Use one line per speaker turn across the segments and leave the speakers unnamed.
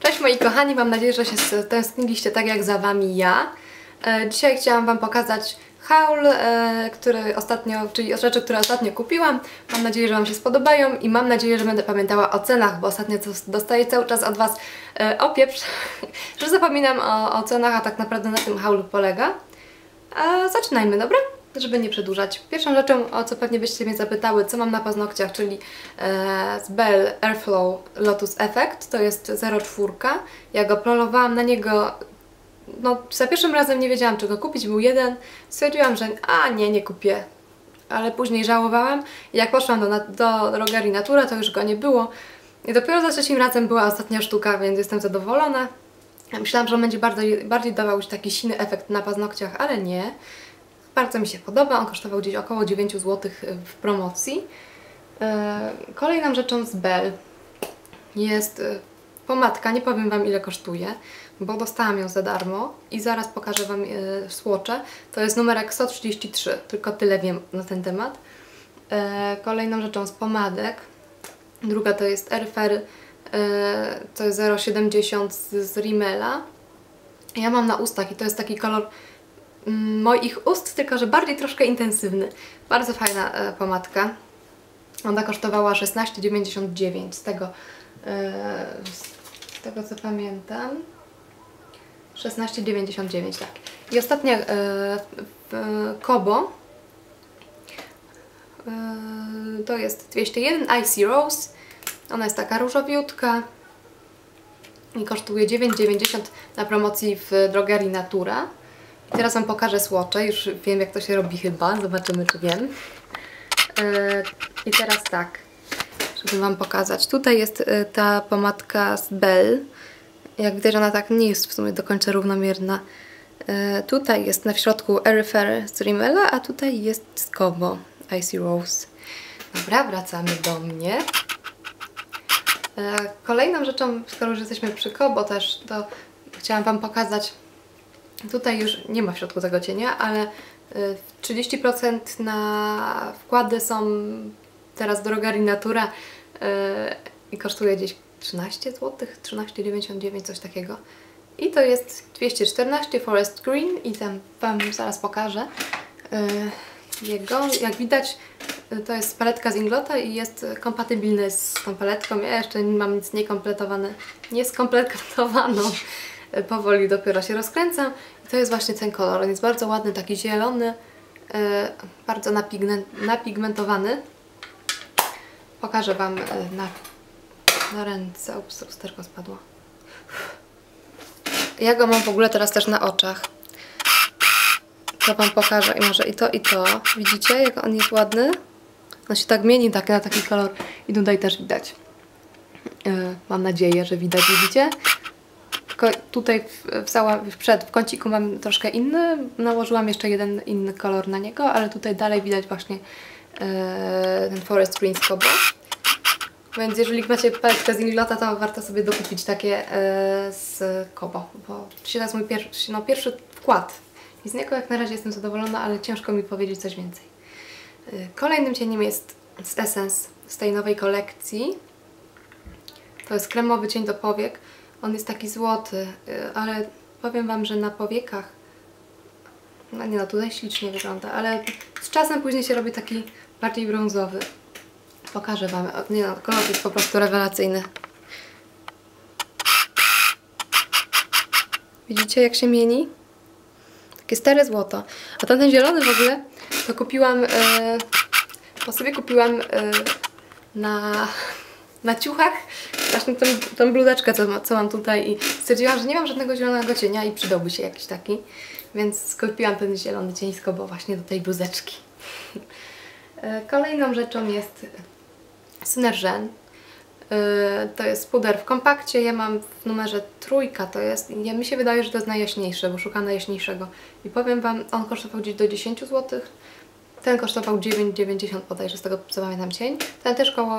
Cześć moi kochani, mam nadzieję, że się tęskniliście tak jak za Wami ja. E, dzisiaj chciałam Wam pokazać haul, e, który ostatnio, czyli rzeczy, które ostatnio kupiłam. Mam nadzieję, że Wam się spodobają i mam nadzieję, że będę pamiętała o cenach, bo ostatnio dostaję cały czas od Was e, opieprz, że zapominam o, o cenach, a tak naprawdę na tym haulu polega. A zaczynajmy, dobra? Żeby nie przedłużać. Pierwszą rzeczą, o co pewnie byście mnie zapytały, co mam na paznokciach, czyli e, z Bell Airflow Lotus Effect, to jest 0,4. Ja go prolowałam na niego, no za pierwszym razem nie wiedziałam czego kupić, był jeden, stwierdziłam, że a nie, nie kupię, ale później żałowałam jak poszłam do, do drogerii Natura, to już go nie było i dopiero za trzecim razem była ostatnia sztuka, więc jestem zadowolona. Myślałam, że on będzie bardziej, bardziej dawał już taki siny efekt na paznokciach, ale nie. Bardzo mi się podoba, on kosztował gdzieś około 9 zł w promocji. E, kolejną rzeczą z Bell jest e, pomadka, nie powiem Wam ile kosztuje, bo dostałam ją za darmo i zaraz pokażę Wam e, słocze. To jest numerek 133, tylko tyle wiem na ten temat. Kolejną rzeczą z pomadek, druga to jest Airfair, to jest 0,70 z Rimmela. Ja mam na ustach i to jest taki kolor moich ust, tylko że bardziej troszkę intensywny. Bardzo fajna e, pomadka. Ona kosztowała 16,99 z tego, e, z tego co pamiętam. 16,99 tak. I ostatnia e, Kobo to jest 201 Icy Rose. Ona jest taka różowiutka i kosztuje 9,90 na promocji w drogerii Natura. Teraz Wam pokażę słocze, już wiem jak to się robi chyba, zobaczymy czy wiem. Yy, I teraz tak, żeby Wam pokazać. Tutaj jest yy, ta pomadka z Bell. Jak widać ona tak nie jest w sumie do końca równomierna. Yy, tutaj jest na środku Airfare z Rimmela, a tutaj jest z Kobo Icy Rose. Dobra, wracamy do mnie. Kolejną rzeczą, skoro już jesteśmy przy Kobo też, to chciałam Wam pokazać Tutaj już nie ma w środku tego cienia, ale 30% y, na wkłady są teraz drogerii Natura y, i kosztuje gdzieś 13 zł, 13,99 coś takiego. I to jest 214 Forest Green i tam Wam zaraz pokażę y, jego. Jak widać to jest paletka z Inglota i jest kompatybilny z tą paletką. Ja jeszcze mam nic niekompletowane, nieskompletowaną powoli dopiero się rozkręcam. I to jest właśnie ten kolor. On jest bardzo ładny, taki zielony, yy, bardzo napigmentowany. Pokażę Wam yy, na, na ręce. Ups, lusterko spadło. Ja go mam w ogóle teraz też na oczach. To Wam pokażę i może i to, i to. Widzicie, jak on jest ładny? On się tak mieni tak, na taki kolor i tutaj też widać. Mam nadzieję, że widać, widzicie? Tylko tutaj w, w przed, w kąciku mam troszkę inny, nałożyłam jeszcze jeden inny kolor na niego, ale tutaj dalej widać właśnie e, ten Forest Green Scobo. Więc jeżeli macie paletkę z Inglota, to warto sobie dokupić takie e, z Kobo, bo to jest mój pierwszy, no, pierwszy wkład. I z niego jak na razie jestem zadowolona, ale ciężko mi powiedzieć coś więcej. E, kolejnym cieniem jest z Essence z tej nowej kolekcji. To jest kremowy cień do powiek. On jest taki złoty, y, ale powiem Wam, że na powiekach no nie no, tutaj ślicznie wygląda, ale z czasem później się robi taki bardziej brązowy. Pokażę Wam. Nie no, kolor jest po prostu rewelacyjny. Widzicie jak się mieni? Takie stare złoto. A ten zielony w ogóle to kupiłam, yy, po sobie kupiłam yy, na na ciuchach właśnie tą, tą bluzeczkę, co, co mam tutaj i stwierdziłam, że nie mam żadnego zielonego cienia i przydałby się jakiś taki. Więc skupiłam ten zielony cień bo właśnie do tej bluzeczki. E, kolejną rzeczą jest Synergen. E, to jest puder w kompakcie, ja mam w numerze trójka, to jest, ja, mi się wydaje, że to jest najjaśniejsze, bo szukam najjaśniejszego. I powiem Wam, on kosztował gdzieś do 10 zł, ten kosztował 9,90 bodajże z tego co pamiętam cień. Ten też koło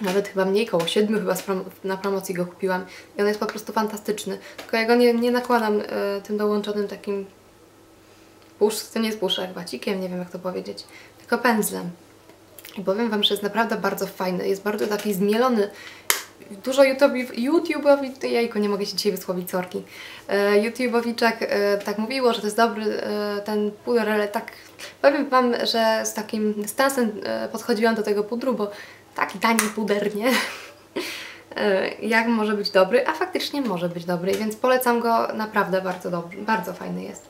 nawet chyba mniej, koło 7 chyba prom na promocji go kupiłam i on jest po prostu fantastyczny. Tylko ja go nie, nie nakładam y, tym dołączonym takim pusz, to nie jest puszek, bacikiem, nie wiem jak to powiedzieć, tylko pędzlem. I powiem Wam, że jest naprawdę bardzo fajny, jest bardzo taki zmielony dużo YouTube'owi, YouTube'owi, jajko, nie mogę się dzisiaj wysłowić, sorki. E, YouTube'owiczek e, tak mówiło, że to jest dobry e, ten puder, ale tak powiem Wam, że z takim dystansem podchodziłam do tego pudru, bo taki tani puder, nie? Jak może być dobry, a faktycznie może być dobry, więc polecam go naprawdę bardzo dobrze, bardzo fajny jest.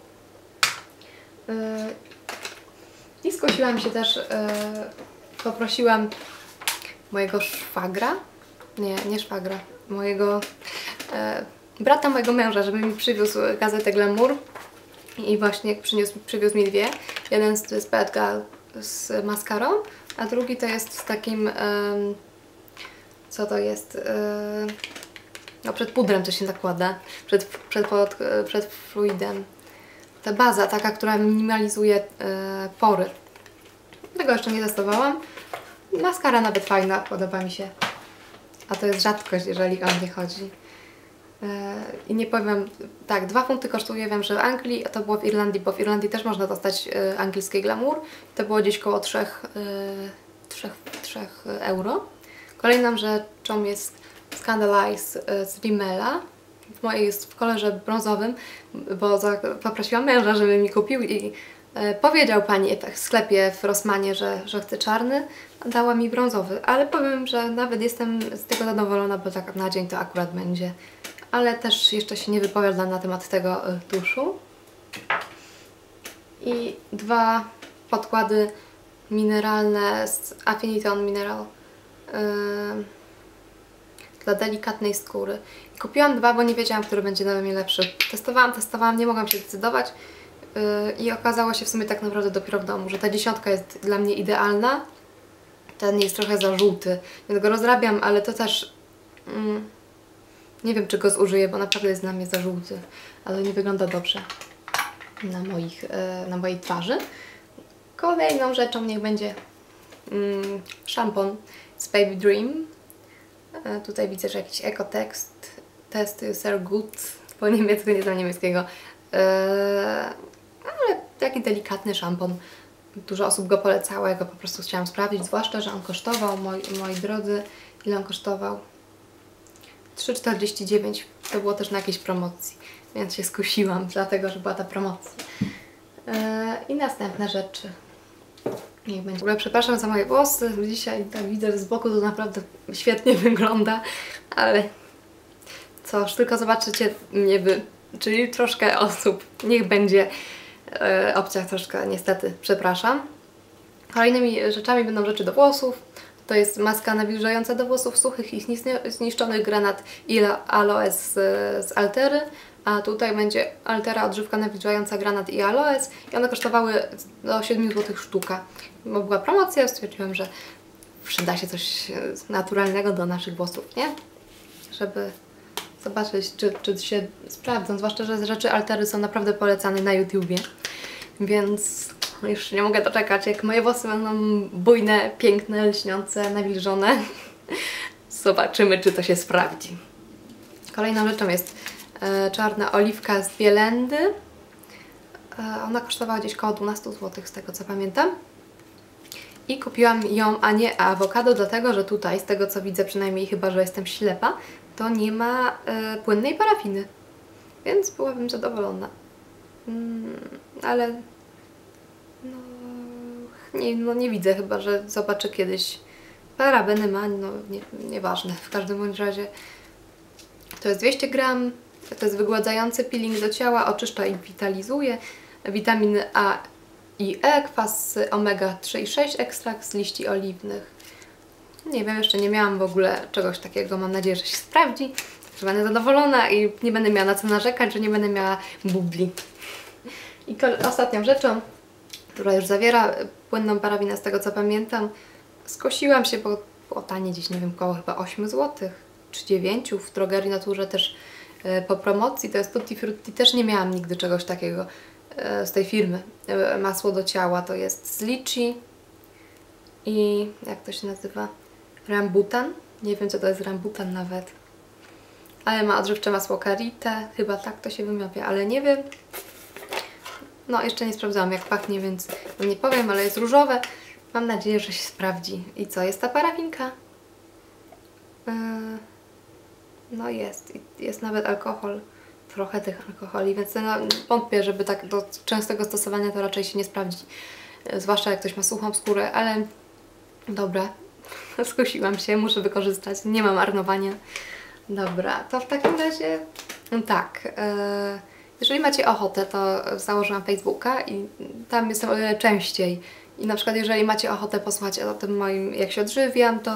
I skosiłam się też, poprosiłam mojego szwagra, nie, nie szwagra, mojego brata mojego męża, żeby mi przywiózł gazetę Glamour i właśnie przyniósł, przywiózł mi dwie. Jeden to jest Bad Girl z maskarą, a drugi to jest z takim co to jest? Yy, no przed pudrem to się nakłada, przed, przed, pod, przed fluidem. Ta baza taka, która minimalizuje yy, pory. Tego jeszcze nie testowałam. Maskara nawet fajna, podoba mi się. A to jest rzadkość, jeżeli o mnie chodzi. Yy, I nie powiem, tak, dwa funty kosztuje, wiem, że w Anglii, a to było w Irlandii, bo w Irlandii też można dostać yy, angielskiej glamour. To było gdzieś koło 3, yy, 3, 3 euro. Kolejną rzeczą jest Scandalize e, z Rimmela. W mojej jest w kolorze brązowym, bo poprosiłam męża, żeby mi kupił i e, powiedział pani w sklepie w Rossmanie, że, że chce czarny, dała mi brązowy, ale powiem, że nawet jestem z tego zadowolona, bo tak na dzień to akurat będzie. Ale też jeszcze się nie wypowiadam na temat tego e, tuszu. I dwa podkłady mineralne z Affinity on Mineral dla delikatnej skóry. I kupiłam dwa, bo nie wiedziałam, który będzie dla mnie lepszy. Testowałam, testowałam, nie mogłam się zdecydować yy, i okazało się w sumie tak naprawdę dopiero w domu, że ta dziesiątka jest dla mnie idealna. Ten jest trochę za żółty, więc go rozrabiam, ale to też... Mm, nie wiem, czy go zużyję, bo naprawdę jest dla mnie za żółty, ale nie wygląda dobrze na, moich, yy, na mojej twarzy. Kolejną rzeczą niech będzie mm, szampon z Baby Dream. E, tutaj widzę, że jakiś ekotekst, test sehr gut, po niemiecku, nie znam niemieckiego. Ale taki delikatny szampon. Dużo osób go polecało, ja go po prostu chciałam sprawdzić, zwłaszcza, że on kosztował, moi, moi drodzy, ile on kosztował? 3,49. To było też na jakiejś promocji, więc się skusiłam, dlatego, że była ta promocja. E, I następne rzeczy. Niech będzie. W ogóle przepraszam za moje włosy. Dzisiaj tak widzę, z boku to naprawdę świetnie wygląda, ale cóż, tylko zobaczycie mnie czyli troszkę osób. Niech będzie e, opcja troszkę, niestety, przepraszam. Kolejnymi rzeczami będą rzeczy do włosów. To jest maska nawilżająca do włosów suchych i zniszczonych granat i aloes z, z Altery a tutaj będzie Altera odżywka nawilżająca granat i aloes i one kosztowały do 7 zł sztuka. Bo była promocja, stwierdziłam, że przyda się coś naturalnego do naszych włosów, nie? Żeby zobaczyć, czy, czy się sprawdzą, zwłaszcza, że rzeczy Altery są naprawdę polecane na YouTubie, więc już nie mogę doczekać, jak moje włosy będą bujne, piękne, lśniące, nawilżone. Zobaczymy, czy to się sprawdzi. Kolejną rzeczą jest E, czarna oliwka z Bielendy. E, ona kosztowała gdzieś około 12 zł z tego co pamiętam. I kupiłam ją, a nie awokado, dlatego że tutaj, z tego co widzę, przynajmniej chyba, że jestem ślepa, to nie ma e, płynnej parafiny. Więc byłabym zadowolona. Mm, ale no nie, no nie widzę chyba, że zobaczę kiedyś. Parabeny ma, no nie, nieważne. W każdym bądź razie to jest 200 gram, to jest wygładzający peeling do ciała, oczyszcza i vitalizuje. Witaminy A i E, kwas omega-3 i 6, ekstrakt z liści oliwnych. Nie wiem, jeszcze nie miałam w ogóle czegoś takiego. Mam nadzieję, że się sprawdzi, że będę zadowolona i nie będę miała na co narzekać, że nie będę miała bubli. I ostatnią rzeczą, która już zawiera płynną parabinę z tego co pamiętam, skosiłam się, bo było tanie gdzieś, nie wiem, koło chyba 8 zł czy 9. W drogerii naturze też E, po promocji, to jest Tutti Frutti, też nie miałam nigdy czegoś takiego e, z tej firmy. E, masło do ciała to jest z lichi i jak to się nazywa? Rambutan. Nie wiem co to jest rambutan nawet. Ale ma odżywcze masło karite, chyba tak to się wymawia, ale nie wiem. No, jeszcze nie sprawdzałam jak pachnie, więc nie powiem, ale jest różowe. Mam nadzieję, że się sprawdzi. I co, jest ta parafinka? Yy No jest. Jest nawet alkohol. Trochę tych alkoholi, więc no, wątpię, żeby tak do częstego stosowania to raczej się nie sprawdzi. E, Zwłaszcza jak ktoś ma suchą skórę, ale dobra. Skusiłam się, muszę wykorzystać. Nie ma marnowania. Dobra, to w takim razie no tak. e, Jeżeli macie ochotę, to założyłam Facebooka i tam jestem o wiele częściej. I na przykład jeżeli macie ochotę posłuchać o tym moim, jak się odżywiam, to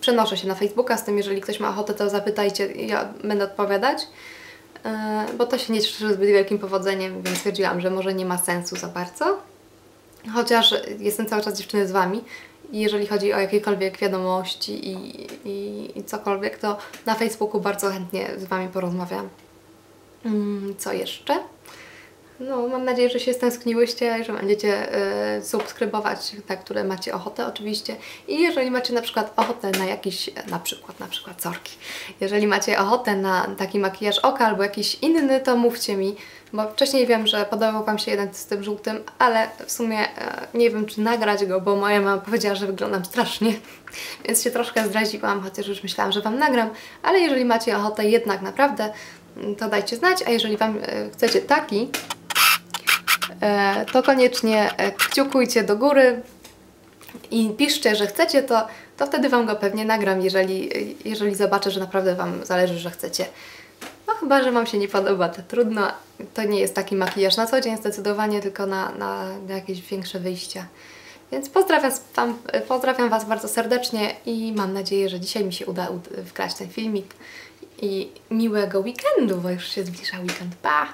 przenoszę się na Facebooka z tym, jeżeli ktoś ma ochotę, to zapytajcie, ja będę odpowiadać. E, Bo to się nie cieszy zbyt wielkim powodzeniem, więc stwierdziłam, że może nie ma sensu za bardzo. Chociaż jestem cały czas dziewczyny z Wami jeżeli chodzi o jakiekolwiek wiadomości i, i, i cokolwiek, to na Facebooku bardzo chętnie z Wami porozmawiam. Mm, co jeszcze? No, mam nadzieję, że się stęskniłyście, że będziecie y, subskrybować te, które macie ochotę oczywiście. I jeżeli macie na przykład ochotę na jakiś, na przykład, na przykład sorki, jeżeli macie ochotę na taki makijaż oka albo jakiś inny, to mówcie mi, bo wcześniej wiem, że podobał Wam się jeden z tym żółtym, ale w sumie e, nie wiem, czy nagrać go, bo moja mama powiedziała, że wyglądam strasznie, więc się troszkę zdradziłam, chociaż już myślałam, że Wam nagram, ale jeżeli macie ochotę jednak naprawdę, to dajcie znać, a jeżeli Wam e, chcecie taki, e, to koniecznie e, kciukujcie do góry i piszcie, że chcecie, to, to wtedy Wam go pewnie nagram, jeżeli, jeżeli zobaczę, że naprawdę Wam zależy, że chcecie. No chyba, że Wam się nie podoba, to trudno. To nie jest taki makijaż na co dzień zdecydowanie, tylko na, na, jakieś większe wyjścia. Więc pozdrawiam, wam, pozdrawiam Was bardzo serdecznie i mam nadzieję, że dzisiaj mi się uda ud- wgrać ten filmik. I miłego weekendu, bo już się zbliża weekend. Pa!